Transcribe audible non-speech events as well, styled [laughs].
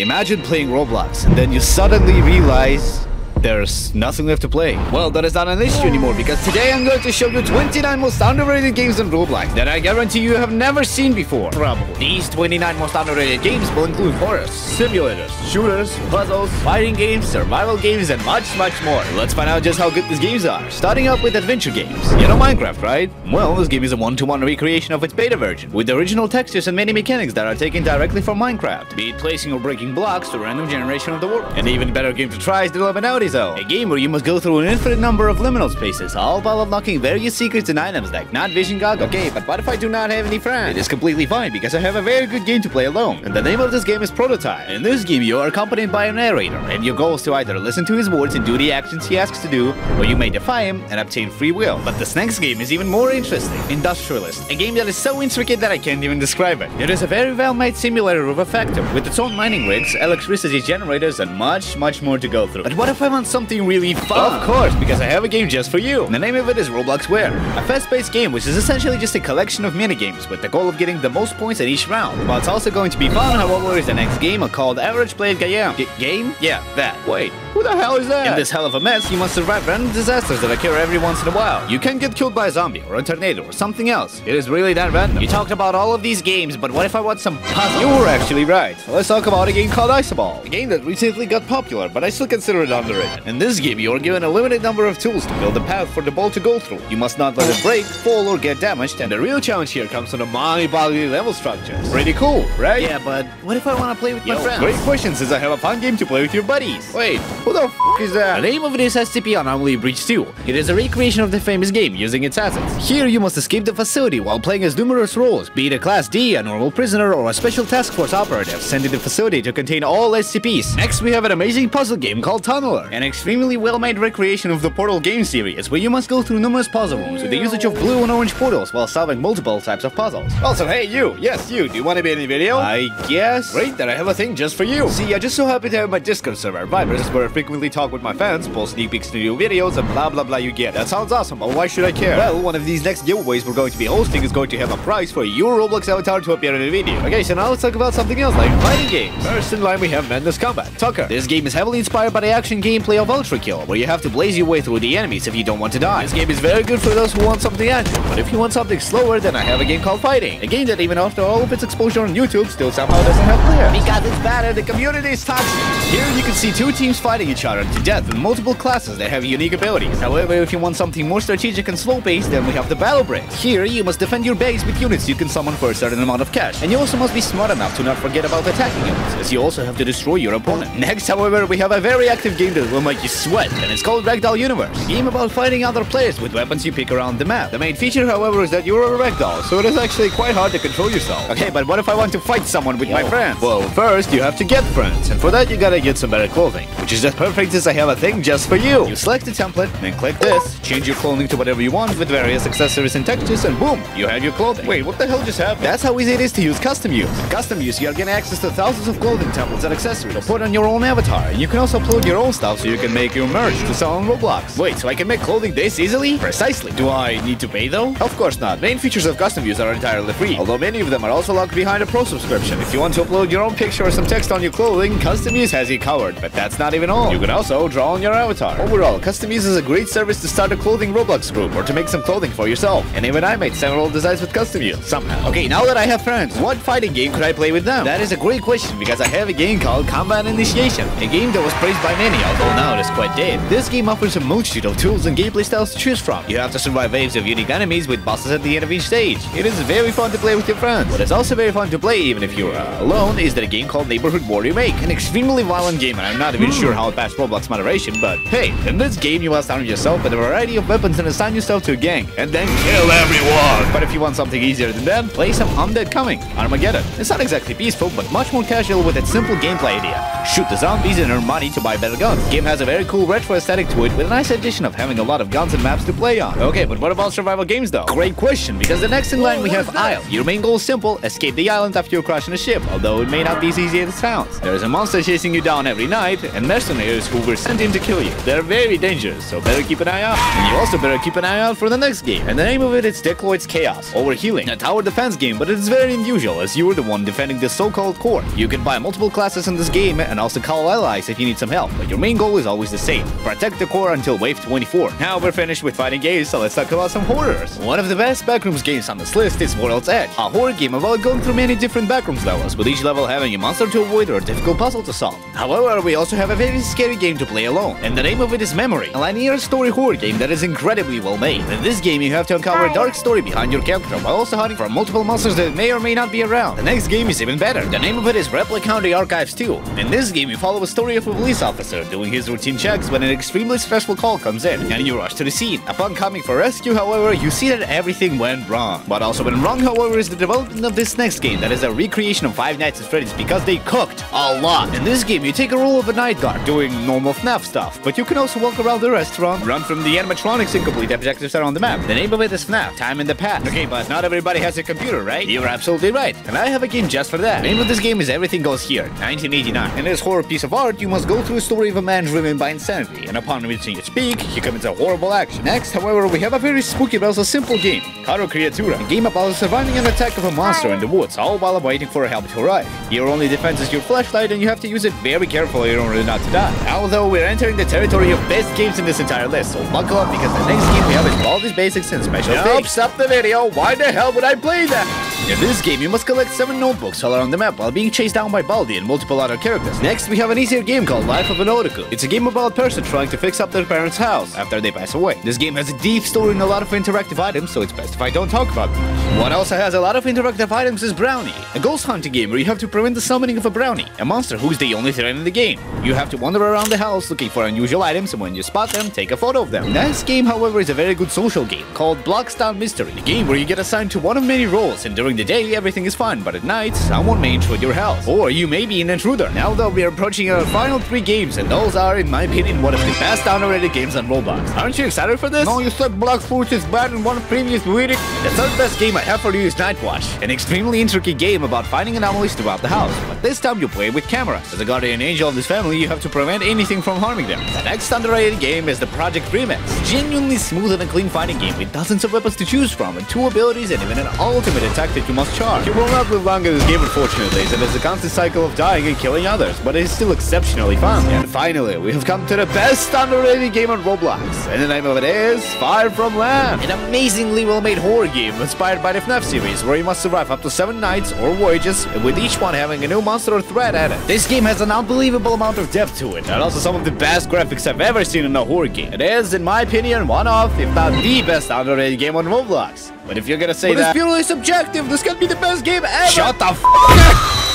Imagine playing Roblox and then you suddenly realize there's nothing left to play. Well, that is not an issue anymore because today I'm going to show you 29 most underrated games on Roblox that I guarantee you have never seen before. Probably. These 29 most underrated games will include horrors, simulators, shooters, puzzles, fighting games, survival games, and much, much more. Let's find out just how good these games are. Starting out with adventure games. You know Minecraft, right? Well, this game is a one-to-one recreation of its beta version, with the original textures and many mechanics that are taken directly from Minecraft. Be it placing or breaking blocks to random generation of the world. And even better game to try is the Illuminati A game where you must go through an infinite number of liminal spaces, all while unlocking various secrets and items like night vision goggles. Okay, but what if I do not have any friends? It is completely fine because I have a very good game to play alone. And the name of this game is Prototype. In this game, you are accompanied by a narrator, and your goal is to either listen to his words and do the actions he asks to do, or you may defy him and obtain free will. But this next game is even more interesting. Industrialist, a game that is so intricate that I can't even describe it. It is a very well-made simulator of a factory, with its own mining rigs, electricity generators, and much, much more to go through. But what if I want something really fun? Of course, because I have a game just for you. The name of it is Roblox Where, a fast-paced game which is essentially just a collection of minigames with the goal of getting the most points at each round. While it's also going to be fun, however, is the next game called Average Played Game. Game? Yeah, that. Wait, who the hell is that? In this hell of a mess, you must survive random disasters that occur every once in a while. You can get killed by a zombie, or a tornado, or something else. It is really that random. You talked about all of these games, but what if I want some puzzles? You were actually right. Let's talk about a game called Iceball. A game that recently got popular, but I still consider it underrated. In this game, you are given a limited number of tools to build a path for the ball to go through. You must not let it break, fall, or get damaged, and the real challenge here comes from the mind-boggling level structures. Pretty cool, right? Yeah, but what if I want to play with my friends? Great question, since I have a fun game to play with your buddies. Wait, who the f is that? The name of it is SCP Anomaly Breach 2. It is a recreation of the famous game using its assets. Here you must escape the facility while playing as numerous roles, be it a Class D, a normal prisoner, or a special task force operative sent to the facility to contain all SCPs. Next we have an amazing puzzle game called Tunneler, an extremely well-made recreation of the Portal game series where you must go through numerous puzzle rooms with the usage of blue and orange portals while solving multiple types of puzzles. Also, hey you, yes you, do you want to be in the video? I guess. Great, then I have a thing just for you. See, I'm just so happy to have my Discord server, Vibers, where I frequently talk with my fans, post sneak peeks to new videos, and blah blah blah you get. That sounds awesome, but why should I care? Well, one of these next giveaways we're going to be hosting is going to have a prize for your Roblox avatar to appear in the video. Okay, so now let's talk about something else, like fighting games. First in line we have Madness Combat. Tucker. This game is heavily inspired by the action gameplay of ULTRAKILL, where you have to blaze your way through the enemies if you don't want to die. This game is very good for those who want something action, but if you want something slower, then I have a game called Fighting. A game that even after all of its exposure on YouTube, still somehow doesn't have players. Because it's better, the community is toxic. Here you can see two teams fighting each other to death with multiple classes that have unique abilities. However, if you want something more strategic and slow-paced, then we have the Battle Break. Here, you must defend your base with units you can summon for a certain amount of cash. And you also must be smart enough to not forget about attacking units, as you also have to destroy your opponent. Next, however, we have a very active game that will make you sweat, and it's called Ragdoll Universe. A game about fighting other players with weapons you pick around the map. The main feature, however, is that you're a ragdoll, so it is actually quite hard to control yourself. Okay, but what if I want to fight someone with my friends? Well, first, you have to get friends, and for that, you gotta get some better clothing, which is just perfect since I have a thing just for you. You select the template, then click this, change your clothing to whatever you want with various accessories and textures, and boom, you have your clothing. Wait, what the hell just happened? That's how easy it is to use Customuse. In Customuse, you are getting access to thousands of clothing templates and accessories. So put on your own avatar, and you can also upload your own stuff so you can make your merch to sell on Roblox. Wait, so I can make clothing this easily? Precisely. Do I need to pay though? Of course not. Main features of Customuse are entirely free, although many of them are also locked behind a pro subscription. If you want to upload your own picture or some text on your clothing, Customuse has you covered. But that's not even all. You can also draw on your avatar. Overall, Customuse is a great service to start a clothing Roblox group or to make some clothing for yourself. And even I made several designs with Customuse, somehow. Okay, now that I have friends, what fighting game could I play with them? That is a great question because I have a game called Combat Initiation, a game that was praised by many, although now it is quite dead. This game offers a multitude of tools and gameplay styles to choose from. You have to survive waves of unique enemies with bosses at the end of each stage. It is very fun to play with your friends. What is also very fun to play even if you're uh, alone is that a game called Neighborhood War Remake, an extremely violent game and I'm not even sure how it passed Roblox moderation, but hey, in this game you must arm yourself with a variety of weapons and assign yourself to a gang, and then kill everyone! But if you want something easier than that, play some Undead Coming, Armageddon. It's not exactly peaceful, but much more casual with its simple gameplay idea. Shoot the zombies and earn money to buy better guns. Game has a very cool retro aesthetic to it with a nice addition of having a lot of guns and maps to play on. Okay, but what about survival games though? Great question, because the next in line we have Isle. Your main goal is simple, escape the island after you crash in a ship, although it may not be as easy as it sounds. There is a monster chasing you down every night, and mercenaries who were sent in to kill you. They're very dangerous, so better keep an eye out. And you also better keep an eye out for the next game. And the name of it is Decloid's Chaos, Overhealing, a tower defense game, but it is very unusual as you are the one defending the so-called core. You can buy multiple classes in this game and also call allies if you need some help, but your main goal is always the same. Protect the core until wave 24. Now we're finished with fighting games, so let's talk about some horrors. One of the best backrooms games on this list is World's Edge, a horror game about going through many different backrooms levels, with each level having a monster to avoid or a difficult puzzle to solve. However, we also have a very scary game to play alone, and the name of it is Memory, a linear story horror game that is incredibly well made. In this game, you have to uncover a dark story behind your character while also hunting for multiple monsters that may or may not be around. The next game is even better. The name of it is Replica County Archives 2. In this game, you follow a story of a police officer doing his routine checks when an extremely stressful call comes in, and you rush to the scene. Upon coming for rescue, however, you see that everything went wrong. What also went wrong, however, is the development of this next game that is a recreation of Five Nights at Freddy's because they cooked a lot. In this game, you take a role of a night guard doing normal FNAF stuff, but you can also walk around the restaurant, run from the animatronics and complete objectives that are on the map. The name of it is FNAF, Time in the Past. Okay, but not everybody has a computer, right? You're absolutely right. And I have a game just for that. The name of this game is Everything Goes Here, 1989. In this horror piece of art, you must go through a story of a man driven by insanity, and upon reaching its peak, he commits a horrible action. Next, however, we have a very spooky but also simple game, Caro Creatura, a game about surviving an attack of a monster in the woods, all while waiting for help to arrive. Your only defense is your flashlight, and you have to use it very carefully in order not to die. Although we're entering the territory of best games in this entire list, so buckle up because the next game we have is Baldi's Basics and special Nope, things. stop the video. Why the hell would I play that? In this game, you must collect 7 notebooks all around the map while being chased down by Baldi and multiple other characters. Next, we have an easier game called Life of an Otaku. It's a game about a person trying to fix up their parents' house after they pass away. This game has a deep story and a lot of interactive items, so it's best if I don't talk about them. What also has a lot of interactive items is Brownie, a ghost hunting game where you have to prevent the summoning of a brownie, a monster who's the only threat in the game. You have to wander around the house looking for unusual items, and when you spot them, take a photo of them. Next game, however, is a very good social game called Blockstown Mystery, a game where you get assigned to one of many roles, and during the day, everything is fine, but at night, someone may intrude your house. Or you may be an intruder. Now though, we are approaching our final three games, and those are, in my opinion, one of the best downloaded games on Roblox. Aren't you excited for this? No, you said Black Fruit is bad in one previous video. The third best game I have for you is Nightwatch, an extremely intricate game about finding anomalies throughout the house. But this time you play with camera. As a guardian angel of this family, you have to prevent anything from harming them. The next underrated game is the Project Remix. Genuinely smooth and a clean fighting game with dozens of weapons to choose from, and two abilities, and even an ultimate attack that you must charge. You will not live long in this game, unfortunately, as it is a constant cycle of dying and killing others, but it is still exceptionally fun. And finally, we have come to the best underrated game on Roblox, and the name of it is Fire From Land, an amazingly well-made horror game inspired by the FNAF series, where you must survive up to seven nights or voyages, with each one having a new monster or threat added. This game has an unbelievable amount of depth to it, and also some of the best graphics I've ever seen in a horror game. It is, in my opinion, one of, if not the best underrated game on Roblox. But if you're gonna say But it's that, purely subjective. This can be the best game ever. shut the f [laughs]